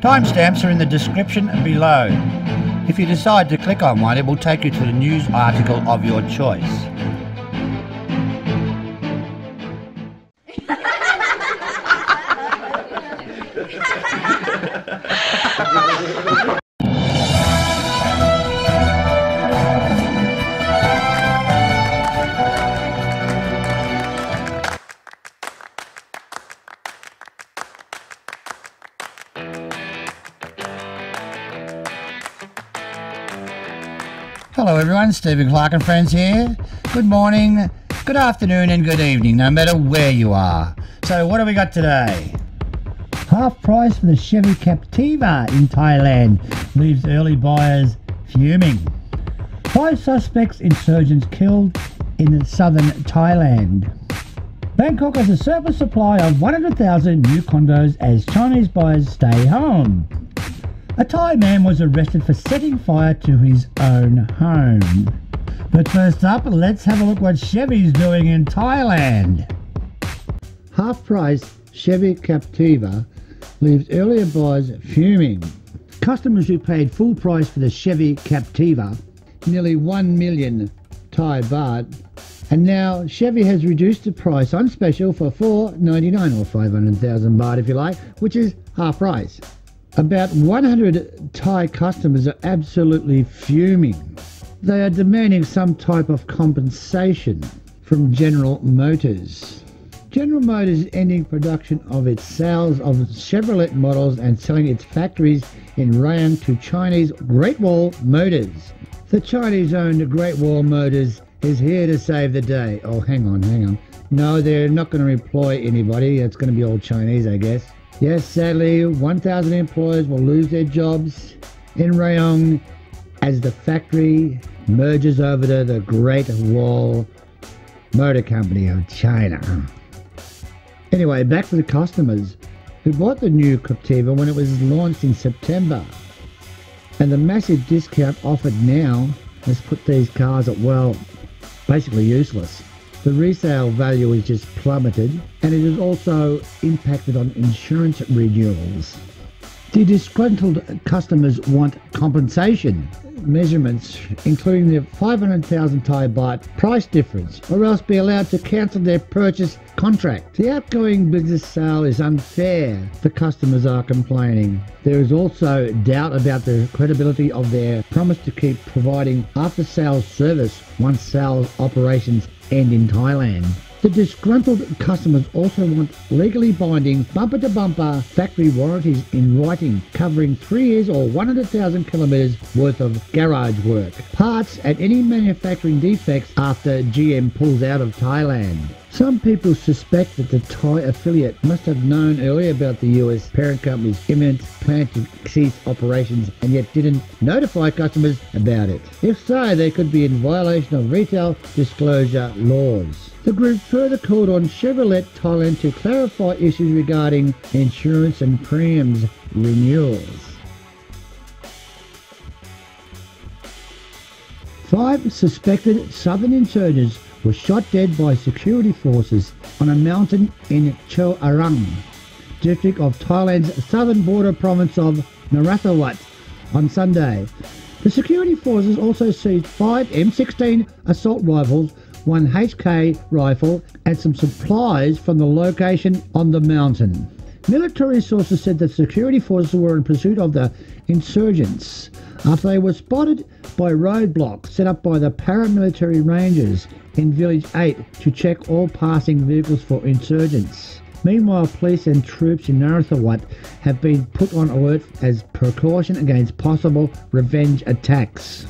Timestamps are in the description below. If you decide to click on one, it will take you to the news article of your choice. Hello everyone, Stephen Clark and friends here. Good morning, good afternoon and good evening, no matter where you are. So what have we got today? Half price for the Chevy Captiva in Thailand leaves early buyers fuming. Five suspects insurgents killed in southern Thailand. Bangkok has a surplus supply of 100,000 new condos as Chinese buyers stay home. A Thai man was arrested for setting fire to his own home. But first up, let's have a look what Chevy's doing in Thailand. Half price Chevy Captiva leaves earlier buyers fuming. Customers who paid full price for the Chevy Captiva, nearly 1 million Thai baht, and now Chevy has reduced the price on special for 499 or 500,000 baht if you like, which is half price. About 100 Thai customers are absolutely fuming. They are demanding some type of compensation from General Motors. General Motors is ending production of its sales of Chevrolet models and selling its factories in Rayong to Chinese Great Wall Motors. The Chinese owned Great Wall Motors is here to save the day. Oh, hang on, hang on. No, they're not going to employ anybody. It's going to be all Chinese, I guess. Yes, sadly, 1,000 employees will lose their jobs in Rayong as the factory merges over to the Great Wall Motor Company of China. Anyway, back to the customers who bought the new Captiva when it was launched in September. And the massive discount offered now has put these cars at, well, basically useless. The resale value is just plummeted and it has also impacted on insurance renewals. The disgruntled customers want compensation measurements, including the 500,000 Thai baht price difference, or else be allowed to cancel their purchase contract. The outgoing business sale is unfair, the customers are complaining. There is also doubt about the credibility of their promise to keep providing after sales service once sales operations end in Thailand. The disgruntled customers also want legally binding bumper to bumper factory warranties in writing covering three years or 100,000 kilometres worth of garage work, parts and any manufacturing defects after GM pulls out of Thailand. Some people suspect that the Thai affiliate must have known earlier about the US parent company's imminent plan to cease operations and yet didn't notify customers about it. If so, they could be in violation of retail disclosure laws. The group further called on Chevrolet Thailand to clarify issues regarding insurance and premiums renewals. Five suspected southern insurgents were shot dead by security forces on a mountain in Chao Arang, district of Thailand's southern border province of Narathiwat on Sunday. The security forces also seized five M16 assault rifles, one HK rifle, and some supplies from the location on the mountain. Military sources said that security forces were in pursuit of the insurgents after they were spotted by roadblocks set up by the paramilitary rangers in Village 8 to check all passing vehicles for insurgents. Meanwhile, police and troops in Narathiwat have been put on alert as precaution against possible revenge attacks.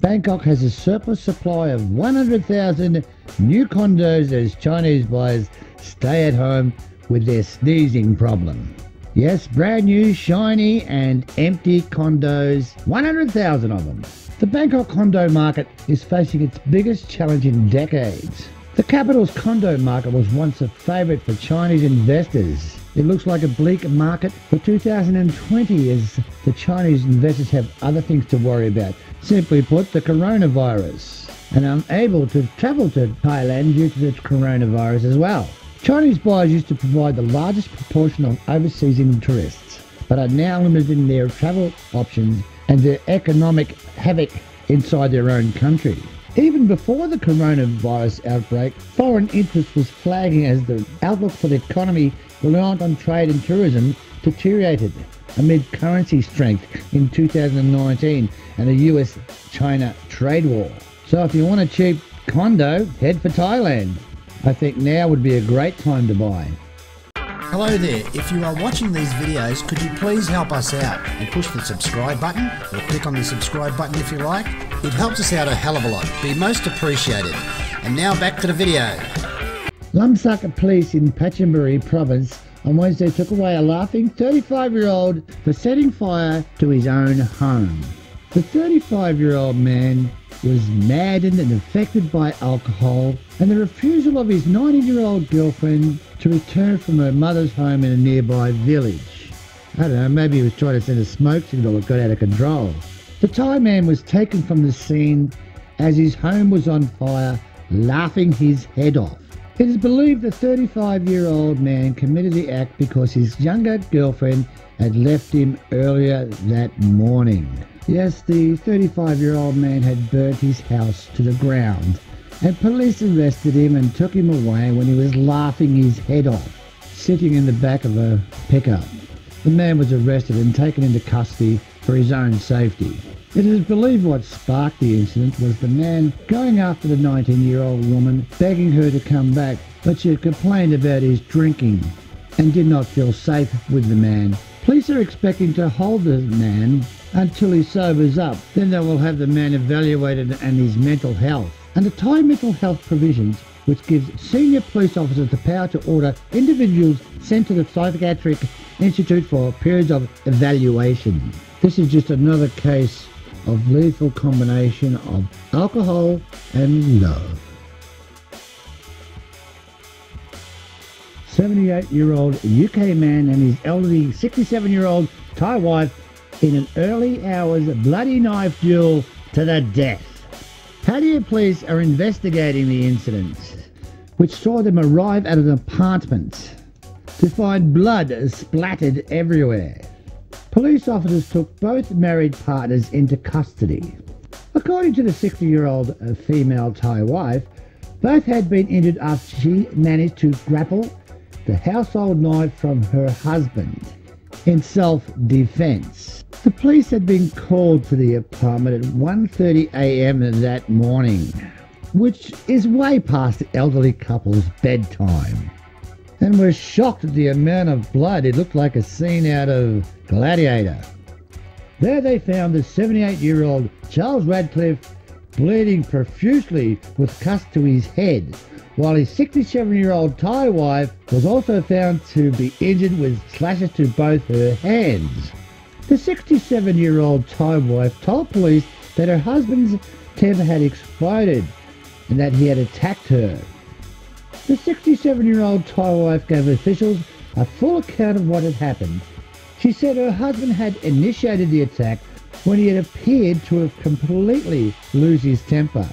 Bangkok has a surplus supply of 100,000 new condos as Chinese buyers stay at home with their sneezing problem. Yes, brand new, shiny and empty condos, 100,000 of them. The Bangkok condo market is facing its biggest challenge in decades. The capital's condo market was once a favourite for Chinese investors. It looks like a bleak market for 2020 as the Chinese investors have other things to worry about. Simply put, the coronavirus. And unable to travel to Thailand due to the coronavirus as well. Chinese buyers used to provide the largest proportion of overseas interests, but are now limited in their travel options and their economic havoc inside their own country. Even before the coronavirus outbreak, foreign interest was flagging as the outlook for the economy reliant on trade and tourism deteriorated amid currency strength in 2019 and the US-China trade war. So if you want a cheap condo, head for Thailand. I think now would be a great time to buy. Hello there. If you are watching these videos, could you please help us out and push the subscribe button or click on the subscribe button if you like? It helps us out a hell of a lot. Be most appreciated. And now back to the video. Lumsaka police in Prachinburi province on Wednesday took away a laughing 35 year old for setting fire to his own home. The 35 year old man was maddened and affected by alcohol and the refusal of his 90 year old girlfriend to return from her mother's home in a nearby village. I don't know, maybe he was trying to send a smoke signal that got out of control. The Thai man was taken from the scene as his home was on fire, laughing his head off. It is believed the 35 year old man committed the act because his younger girlfriend had left him earlier that morning. Yes, the 35 year old man had burnt his house to the ground, and police arrested him and took him away when he was laughing his head off, sitting in the back of a pickup. The man was arrested and taken into custody for his own safety. It is believed what sparked the incident was the man going after the 19 year old woman, begging her to come back, but she had complained about his drinking and did not feel safe with the man. Police are expecting to hold the man until he sobers up. Then they will have the man evaluated and his mental health. Under Thai mental health provisions, which gives senior police officers the power to order individuals sent to the Psychiatric Institute for periods of evaluation. This is just another case of lethal combination of alcohol and love. 78 year old UK man and his elderly 67 year old Thai wife in an early hours bloody knife duel to the death. Pattaya police are investigating the incident, which saw them arrive at an apartment to find blood splattered everywhere. Police officers took both married partners into custody. According to the 60 year old uh, female Thai wife, both had been injured after she managed to grapple the household knife from her husband in self-defense. The police had been called to the apartment at 1.30 a.m. that morning, which is way past the elderly couple's bedtime, and were shocked at the amount of blood. It looked like a scene out of Gladiator. There they found the 78-year-old Charles Radcliffe bleeding profusely with cuts to his head while his 67 year old Thai wife was also found to be injured with slashes to both her hands. The 67 year old Thai wife told police that her husband's temper had exploded and that he had attacked her. The 67 year old Thai wife gave officials a full account of what had happened. She said her husband had initiated the attack when he had appeared to have completely lose his temper.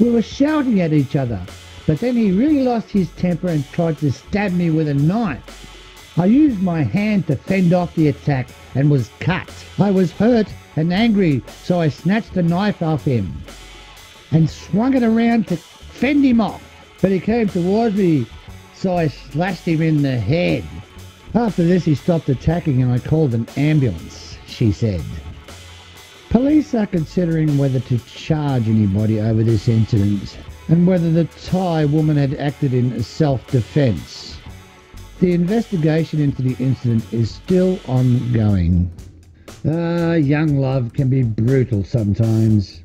We were shouting at each other, but then he really lost his temper and tried to stab me with a knife. I used my hand to fend off the attack and was cut. I was hurt and angry, so I snatched the knife off him and swung it around to fend him off. But he came towards me, so I slashed him in the head. After this, he stopped attacking and I called an ambulance, she said. Police are considering whether to charge anybody over this incident and whether the Thai woman had acted in self-defense. The investigation into the incident is still ongoing. Ah, young love can be brutal sometimes.